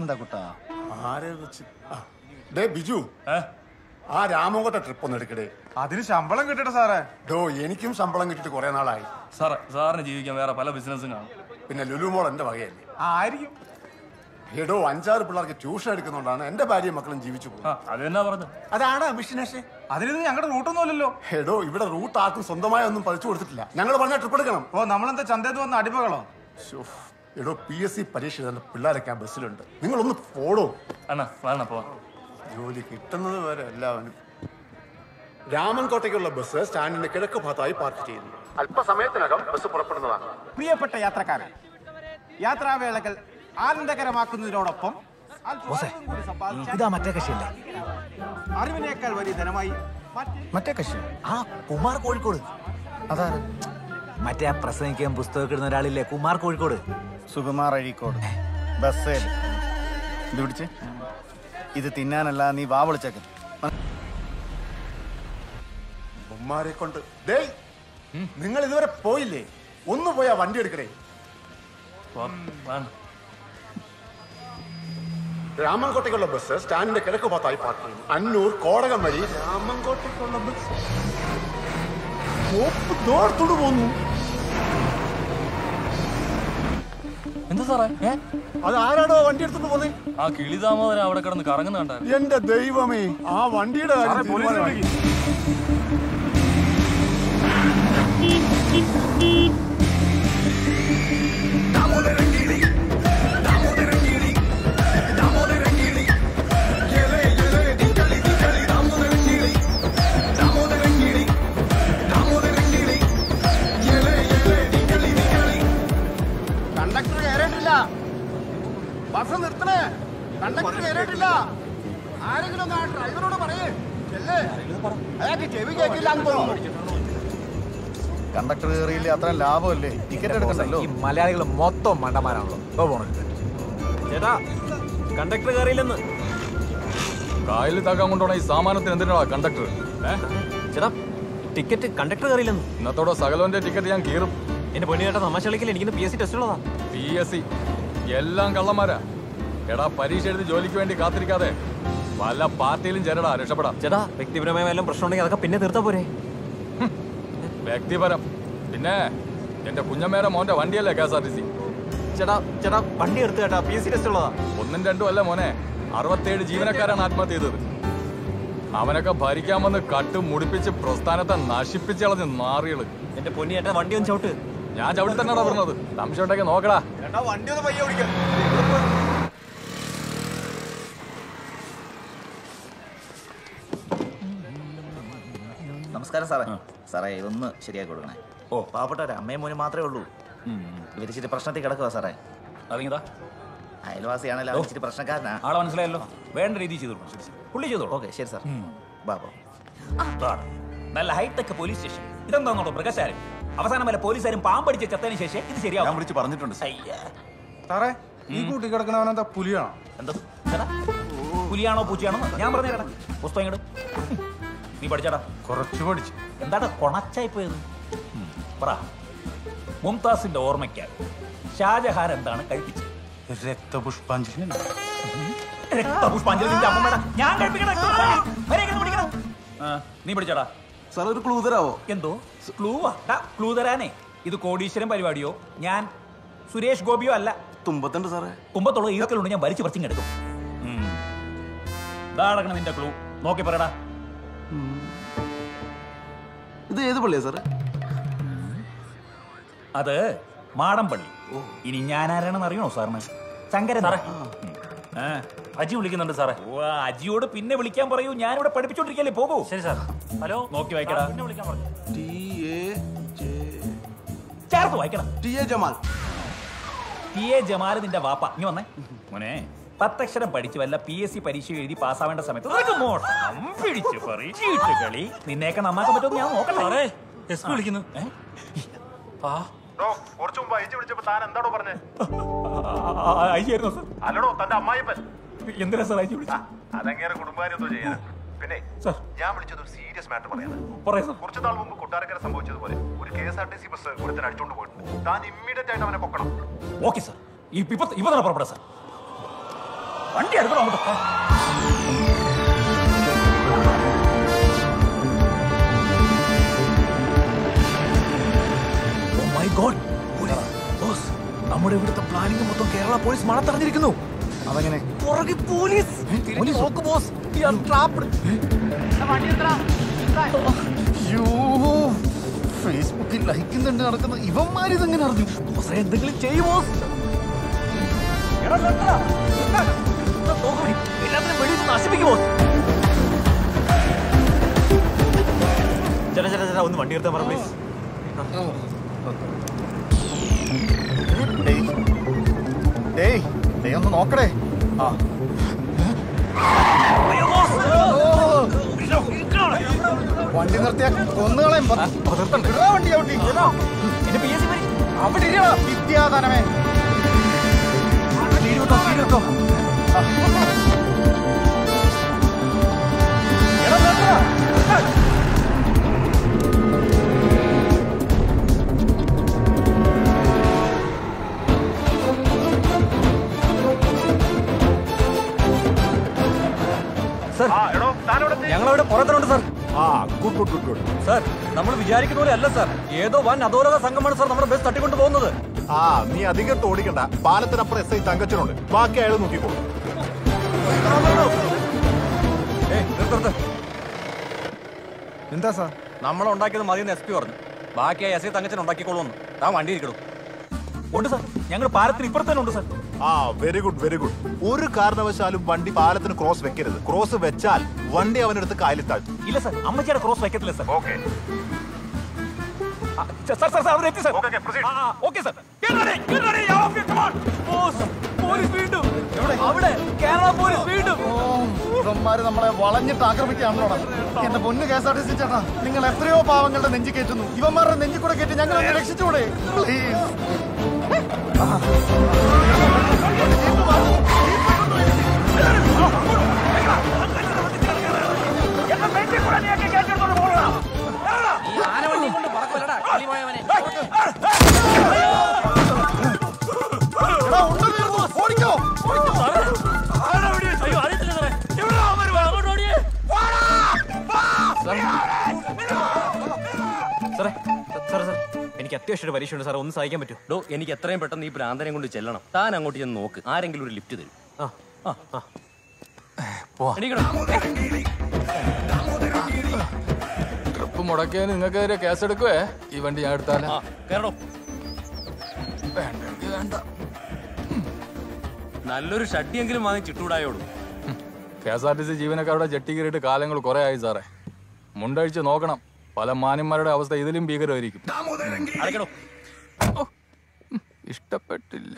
എന്താ കുട്ടാ? ആരെ വെച്ച്? ഡേ ബിജു. ആ രാമങ്കോട്ട ട്രിപ്പ് ഒന്ന് എടുക്കടേ അതിന് ശമ്പളം കിട്ടട്ടെ സാറേ. ഡോ എനിക്കും ശമ്പളം കിട്ടിട്ട് കുറെ നാളായി. സാറേ സാറിന് ജീവിക്കാൻ വേറെ പല ബിസിനസ്സും കാണും. പിന്നെ ലുലുമോൾ എന്റെ വകയല്ലേ? ആയിരിക്കും. എടോ അഞ്ചാറ് പിള്ളേർക്ക് ട്യൂഷൻ എടുക്കുന്നോണ്ടാണ് എന്റെ ഭാര്യയും മക്കളും ജീവിച്ചു പോകുന്നത്. അതാണ് ബിസിനസ് അതിനിത് ഞങ്ങളുടെ റൂട്ടൊന്നും അല്ലല്ലോ എടോ ഇവിടെ റൂട്ട് ആർക്കും സ്വന്തമായി ഒന്നും പതിച്ചു കൊടുത്തിട്ടില്ല. ഞങ്ങൾ പറഞ്ഞ ട്രിപ്പ് എടുക്കണം. ഓ നമ്മളെന്താ ചന്തയിൽ വന്ന അടിമകളോ? എടോ പി എസ് സി പരീക്ഷ എഴുതുന്ന പിള്ളേരൊക്കെ ആ ബസ്സിലുണ്ട്. നിങ്ങളൊന്ന് പോടോ. അണ്ണാ വേണ പോവാ. ജോലി കിട്ടുന്നത് വരെ എല്ലാവരും രാമൻകോട്ടയ്ക്കുള്ള ബസ് സ്റ്റാൻഡിന്റെ കിഴക്ക് ഭാഗത്തായി പാർക്ക് ചെയ്യുന്നു. അല്പസമയത്തിനകം ബസ് പുറപ്പെടുന്നതാണ്. പ്രിയപ്പെട്ട യാത്രക്കാരെ യാത്രാവേളകൾ ആനന്ദകരമാക്കുന്നതിനോടൊപ്പം അല്പം കൂടി സമ്പാദിച്ചാൽ ഇതാ മറ്റേ കക്ഷിയല്ലേ? അറിവിനേക്കാൾ വലിയ ധനമായി മറ്റ് മറ്റേ കക്ഷി? ആ കുമാർ കോഴിക്കോട്. അതാണ് മറ്റേ ആ പ്രസംഗിക്കാൻ പുസ്തകം ഇടുന്ന ഒരാളില്ലേ കുമാർ കോഴിക്കോട്? സുകുമാർ അഴീക്കോട്. ബസ് ഇത് പിടിച്ച്. ഇത് തിന്നാനല്ല നീ വാ വിളിച്ചേക്ക്. ഉമ്മാരെ കൊണ്ട്. ഡേയ് നിങ്ങൾ ഇതുവരെ പോയില്ലേ? ഒന്ന് പോയാ വണ്ടി എടുക്കണേ രാമൻകോട്ടയ്ക്കുള്ള ബസ് സ്റ്റാൻഡിന്റെ കിഴക്ക് ഭാഗത്തായി പാർക്ക് ചെയ്യുന്നു. അന്നൂർ കോടകം വഴി രാമൻകോട്ടയ്ക്കുള്ള ബസ് പോന്നു എന്താ സാറേ? അത് ആരാടോ വണ്ടി എടുത്തിട്ട് പോന്നെ? ആ കിളി ദാമോദരൻ അവിടെ കിടന്ന് കറങ്ങുന്ന കണ്ടായിരുന്നു. എന്റെ ദൈവമേ ആ വണ്ടിയുടെ കാര്യം ഡ്രൈവറോട് പറയേ. ചെല്ലേ. അയാൾക്ക് ചെവി കേൾക്കില്ല കണ്ടക്ടർ കയറിയില്ല അത്ര ലാഭമല്ലേ? ടിക്കറ്റ് എടുക്കണ്ടല്ലോ? ഈ മലയാളികൾ മൊത്തം മണ്ടന്മാരാണല്ലോ. ഓ പോണത് ചേട്ടാ കണ്ടക്ടർ കയറിയില്ലെന്ന്. കായലിൽ താക്കാൻ കൊണ്ടുപോണ ഈ സാമാനത്തിന് എന്തിനാ കണ്ടക്ടർ? ചേട്ടാ ടിക്കറ്റ് കണ്ടക്ടർ കയറിയില്ലെന്ന്. ഇന്നത്തോടെ സകലോന്റെ ടിക്കറ്റ് ഞാൻ കീറും. എന്റെ പൊന്നു ചേട്ടാ തമാശ കളിക്കില്ല? എനിക്കിന്ന് പി എസ് സി ടെസ്റ്റ് ഉള്ളതാ. പി എസ് സി എല്ലാം കള്ളന്മാരാ. എടാ പരീക്ഷ എഴുതി ജോലിക്ക് വേണ്ടി കാത്തിരിക്കാതെ പല പാർട്ടിയിലും ചേരടാ രക്ഷപ്പെടാം. ചേട്ടാ വ്യക്തിപരമായ വല്ലതും പ്രശ്നം ഉണ്ടെങ്കിൽ അതൊക്കെ പിന്നെ തീർത്താ പോരെ. വ്യക്തിപരം. പിന്നെ എന്റെ കുഞ്ഞമ്മേടെ മോന്റെ വണ്ടിയല്ലേ K S R T C? ചേട്ടാ ചേട്ടാ വണ്ടി എടുത്ത് ചേട്ടാ പി എസ് സി ടെസ്റ്റ് ഉള്ളതാ. ഒന്നും രണ്ടും അല്ല മോനെ അറുപത്തേഴ് ജീവനക്കാരാണ് ആത്മഹത്യ ചെയ്തത് അവനൊക്കെ ഭരിക്കാൻ വന്ന് കട്ട് മുടിപ്പിച്ച് പ്രസ്ഥാനത്തെ നശിപ്പിച്ച് കളഞ്ഞ് നാറികൾ. എന്റെ പൊന്നി ചേട്ടാ വണ്ടി ഒന്ന് ചവിട്ട്. ഞാൻ ചവിട്ടി തന്നെയാണോ പറഞ്ഞത് സംശയം ഉണ്ടെങ്കിൽ നോക്കടാ. ചേട്ടാ വണ്ടി ഒന്ന് പയ്യെ ഓടിക്കാം. നമസ്കാരം സാറേ. സാറേ ഇതൊന്ന് ശരിയാക്കി കൊടുക്കണേ. ഓ. പാവപ്പെട്ട ഒരു അമ്മയും മോനും മാത്രമേ ഉള്ളൂ. ഇവർ ഇച്ചിരി പ്രശ്നത്തിൽ കിടക്കുക സാറേ. അതിങ്ങതാ? അയൽവാസിയാണല്ലോ അവൻ ഇച്ചിരി പ്രശ്നക്കാരനാ. ആളെ മനസ്സിലായല്ലോ. വേണ്ട രീതി ചെയ്തു. പുള്ളി ചെയ്തോളൂ ഓക്കെ ശരി സാർ. ബാബോ. നല്ല ഹൈടെക് പോലീസ് സ്റ്റേഷൻ. ഇതെന്താന്നോ മൃഗശാലം അവസാനം വല്ല പോലീസുകാരും പാമ്പടിച്ച ചത്തതിന് ശേഷം ഇത് ഞാൻ ശരിയാവും വിളിച്ച് പറഞ്ഞിട്ടുണ്ട്. സാറേ ഈ കൂട്ടി കിടക്കുന്നവനെന്താ പുലിയാണോ? എന്താ? പുലിയാണോ പൂച്ചയാണോ? ഞാൻ പറഞ്ഞേടാ പുസ്തകം ഇങ്ങട്. നീ പഠിച്ചടാ? കുറച്ച് പഠിച്ചു. എന്താടാ കൊണച്ചായി പോയത്? പറ. മുംതാസിന്റെ ഓർമ്മയ്ക്കായി ഷാജഹാൻ എന്താണ് കഴിപ്പിച്ചത്? രക്തപുഷ്പാഞ്ജലി രക്തപുഷ്പാഞ്ജലി. ഞാൻ കഴിപ്പിക്കണ. നീ പഠിച്ചടാ? സാർ ഒരു ക്ലൂ തരാവോ? എന്തോ? ക്ലൂവാ ക്ലൂ തരാനേ. ഇത് കോടീശ്വരൻ പരിപാടിയോ? ഞാൻ സുരേഷ് ഗോപിയോ അല്ല. തുമ്പത്തുണ്ട് സാറേ. തുമ്പത്തുള്ള ഈർക്കലുണ്ട് ഞാൻ വലിച്ചു പറിച്ചിങ്ങെടുക്കും ഇതാടക്കണം നിന്റെ ക്ലൂ നോക്കി പറയടാ. ഇത് ഏത് പള്ളിയാ സാറേ? അത് മാടമ്പള്ളി ഇനി ഞാൻ ആരാണെന്ന് അറിയണോ സാറിന്? ശങ്കരൻ. സാറേ. അജി വിളിക്കുന്നുണ്ട് സാറേ. അജിയോട് പിന്നെ വിളിക്കാൻ പറയൂ. ഞാനിവിടെ പഠിപ്പിച്ചോണ്ടിരിക്കല്ലേ പോകൂ. ശരി സാർ. ഹലോ. നോക്കി വായിക്കടാ. പിന്നെ വിളിക്കാൻ പറഞ്ഞു. ടി എ ചേർത്ത് വായിക്കണം T A Jamal. T A Jamal നിന്റെ വാപ്പ. ഇനി വന്നേ. മോനെ. പത്തക്ഷരം പഠിച്ച് വല്ല പി എസ് സി പരീക്ഷ എഴുതി പാസ്സാവേണ്ട സമയത്ത് പിടിച്ച് ചീട്ട് കളി. നിന്നെയൊക്കെ നന്നാക്കാൻ പറ്റുമോ ഞാൻ നോക്കട്ടെ. വിളിക്കുന്നു? ആ. കുറച്ചു മുമ്പ് അയച്ചു വിളിച്ചപ്പോ താൻ എന്താണോ പറഞ്ഞേ? അല്ലടോ തന്റെ അമ്മായിപ്പൻ എന്തിനാ സാർ അയച്ചു വിളിച്ചു അതങ്ങേറെ കുടുംബകാര്യം എന്തോ ചെയ്യാൻ പിന്നെ ഞാൻ വിളിച്ചത് ഒരു സീരിയസ് മാറ്റർ പറയാനാ പറയാം സാർ. കുറച്ചു നാൾ മുമ്പ് കൊട്ടാരക്കര സംഭവിച്ചതുപോലെ ഒരു K S R T C bus ഒരുത്തൻ അടിച്ചോണ്ട് പോയിട്ടുണ്ട്. താൻ ഇമ്മീഡിയറ്റ് ആയിട്ട് അവനെ പൊക്കണം. Okay sir. ഇപ്പൊ ഇപ്പൊ തന്നെ പുറപ്പെടാം സാർ. വണ്ടി എടുക്കണം അങ്ങോട്ട്? മൈ ഗോഡ് ബോസ് നമ്മുടെ ഇവിടുത്തെ പ്ലാനിംഗ് മൊത്തം കേരള പോലീസ് മണത്തറിഞ്ഞിരിക്കുന്നു. അതെങ്ങനെ പുറകെ പോലീസ് നോക്ക് ബോസ് ഫേസ്ബുക്കിൽ ലൈക്കുന്നുണ്ട് നടക്കുന്ന ഇവന്മാർ ഇതെങ്ങനെ അറിഞ്ഞു? ബോസ് എന്തെങ്കിലും ചെയ്യുമോ എടാ, വെടിവെച്ച് നശിപ്പിക്ക് ബോസ് ചേട്ടാ ചേട്ടാ ചേട്ടാ ഒന്ന് വണ്ടി എടുത്താൽ പറ പ്ലീസ് ഒന്ന് നോക്കടേ. ആ. വണ്ടി നിർത്തിയ കൊന്നുകളെയും വണ്ടി ഔട്ടി അവിടെ വിദ്യാധനമേ. തീരുട്ടോ തീരുട്ടോ ഞങ്ങളവിടെ പുറത്തുണ്ട് സാർ ആ good good good good sir നമ്മൾ വിചാരിക്കുന്ന പോലെ അല്ല സർ ഏതോ വൻ അധോലോക സംഘമാണ് സാർ നമ്മുടെ ബസ് തട്ടിക്കൊണ്ട് പോകുന്നത് ആ നീ അധികം തോടിക്കണ്ട പാലത്തിനപ്പുറം എസ് ഐ തങ്കച്ചനുണ്ട്. ബാക്കി അയാൾ നോക്കിക്കോളൂ. എന്താ സാർ നമ്മൾ ഉണ്ടാക്കിയത് മതിയെന്ന് എസ് പി പറഞ്ഞു. ബാക്കി എസ് ഐ തങ്കച്ചൻ ഉണ്ടാക്കിക്കോളൂന്ന് താൻ വണ്ടി ഇരിക്കണം ഉണ്ട് സാർ ഞങ്ങൾ പാലത്തിന് ഇപ്പുറത്ത് തന്നെ ഉണ്ട് സാർ ആ വെരി ഗുഡ് വെരി ഗുഡ് ഒരു കാരണവശാലും വണ്ടി പാലത്തിന് ക്രോസ് വെക്കരുത്. ക്രോസ് വെച്ചാൽ വണ്ടി അവനെടുത്ത് കായലിൽ താഴ്ത്തും. ഇല്ല സർ അമ്മച്ചിയുടെ cross വയ്ക്കത്തില്ല sir. Okay sir. Sir. Sir sir okay sir police വീണ്ടും. അവിടെ. കേരള പോലീസ് വീണ്ടും. ഇവന്മാര് നമ്മളെ വളഞ്ഞിട്ട് എന്റെ പൊന്ന് K S R T C ചേട്ടാ നിങ്ങൾ എത്രയോ പാവങ്ങളുടെ നെഞ്ചി കയറ്റുന്നു. ഇവന്മാരുടെ നെഞ്ചി കൂടെ കയറ്റി ഞങ്ങൾ രക്ഷിച്ചുകൂടെ പ്ലീസ് അത്യാവശ്യം പരീക്ഷയുണ്ട് സാർ ഒന്ന് സഹായിക്കാൻ പറ്റുമോ? ഡോ എനിക്ക് എത്രയും പെട്ടെന്ന് ഈ ഭ്രാന്തനെ കൊണ്ട് ചെല്ലണം. താൻ അങ്ങോട്ട് ചെന്ന് നോക്ക്. ആരെങ്കിലും ഒരു ലിഫ്റ്റ് തരും. എണീക്കണം. ട്രിപ്പ് മുടക്കിയ നിങ്ങൾക്കെതിരെ കേസെടുക്കുവേ ഈ വണ്ടി ഞാൻ എടുത്താലേ. ആ വേണ്ട നല്ലൊരു ഷഡ്ഡിയെങ്കിലും വാങ്ങി ചിട്ടൂടായോളൂ K S R T C ജീവനക്കാരുടെ ജട്ടി കയറിയിട്ട് കാലങ്ങൾ കുറെ ആയി സാറേ. മുണ്ടഴിച്ച് നോക്കണം. പല മാന്യന്മാരുടെ അവസ്ഥ ഇതിലും ഭീകരമായിരിക്കും. ഇഷ്ടപ്പെട്ടില്ല.